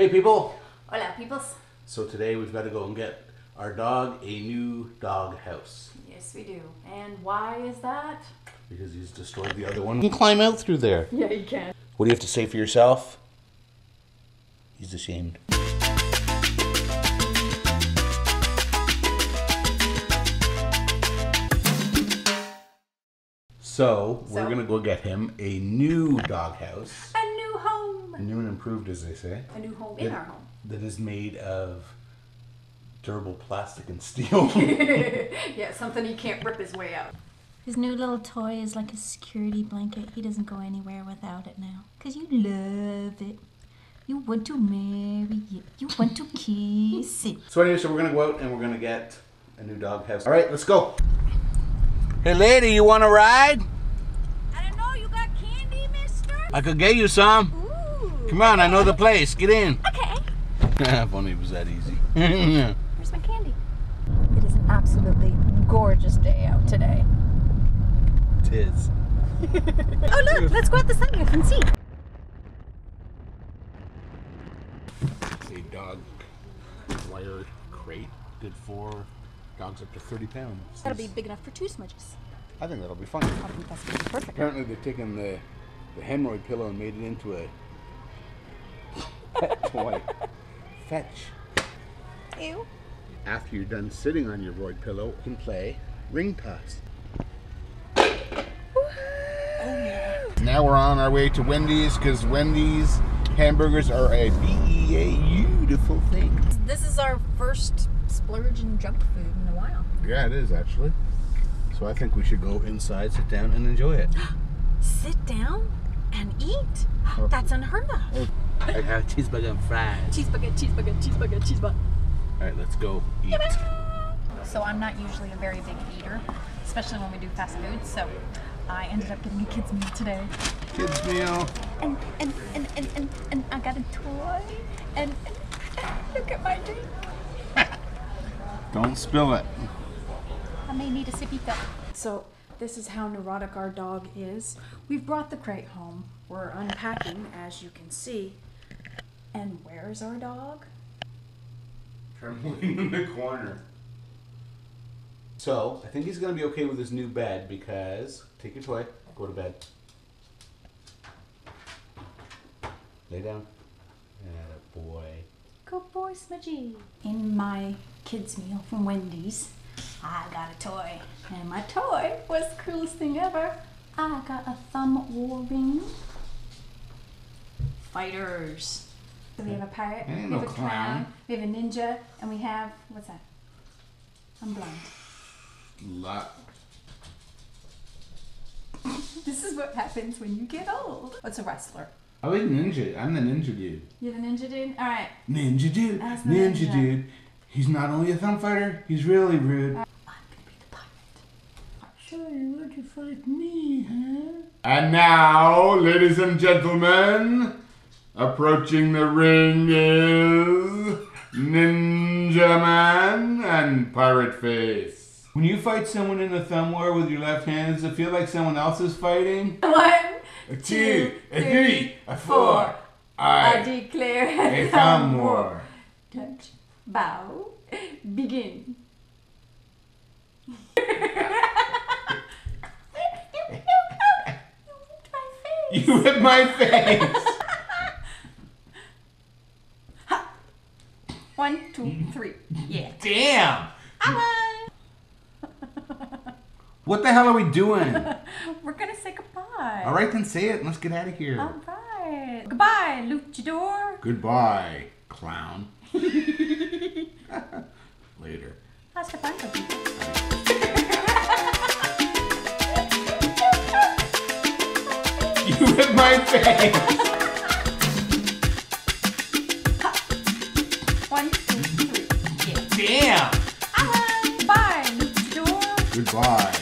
Hey people! Hola, peoples. So today we've got to go and get our dog a new dog house Yes, we do. And why is that? because he's destroyed the other one. You can climb out through there. Yeah, you can. What do you have to say for yourself? He's ashamed. So, we're gonna go get him a new dog house. A new home. New and improved, as they say. A new home in our home. That is made of durable plastic and steel. yeah, something he can't rip his way out. His new little toy is like a security blanket. He doesn't go anywhere without it now. Because you love it. You want to marry it. You want to kiss it. So anyway, so we're gonna go out and we're gonna get a new dog house. All right, let's go. Hey, lady, you want to ride? I don't know. You got candy, mister? I could get you some. Come on, I know the place. Get in. Okay. if only it was that easy. Where's my candy? It is an absolutely gorgeous day out today. Tis. Oh, look. Let's go out the side and see. A dog wire crate, good for dogs up to 30 pounds. That'll be big enough for two smudges. I think that'll be fun. I think that's perfect. Apparently, they've taken the, the hemorrhoid pillow and made it into a pet toy. Fetch. Ew. After you're done sitting on your roid pillow, you can play ring toss. Oh, now we're on our way to Wendy's because Wendy's hamburgers are a beautiful thing. This is our first splurge in junk food in a while. Yeah, it is actually. So I think we should go inside, sit down, and enjoy it. Sit down and eat. Oh. That's unheard of. Oh. I have cheeseburger and fries. Cheeseburger, cheeseburger, cheeseburger, cheeseburger. All right, let's go eat. So I'm not usually a very big eater, especially when we do fast food. So I ended up getting a kids meal today, Kids meal. and and and and and, and I got a toy, and, and look at my drink. Don't spill it. I may need a sippy cup. So, this is how neurotic our dog is. We've brought the crate home. We're unpacking, as you can see. And where's our dog? Trembling in the corner. So, I think he's gonna be okay with his new bed because take your toy, go to bed. Lay down. Atta boy. Good boy, Smudgy. In my kids' meal from Wendy's, I got a toy. And my toy was the coolest thing ever. I got a thumb war ring. Fighters. So we have a pirate, we have no a clown, clown. we have a ninja, and we have, what's that? I'm blind. Lot. This is what happens when you get old. Oh, what's a wrestler? I a ninja. I'm the ninja dude. You're the ninja dude? Alright. Ninja dude. Ninja, ninja. dude. He's not only a thumb fighter, he's really rude. Uh, I'm gonna be the pirate. So you want to fight me, huh? And now, ladies and gentlemen, approaching the ring is Ninja Man and Pirate Face. When you fight someone in the thumb war with your left hand, does it feel like someone else is fighting? One, A two, a three, a four. I I, declare a thumb war. Touch, bow, begin. You hit my face. One, two, three. Yeah. Damn. I What the hell are we doing? We're gonna say goodbye. All right, then say it. Let's get out of here. All right. Goodbye, luchador. Goodbye, clown. Later. Hasta pronto. You hit my face. Goodbye.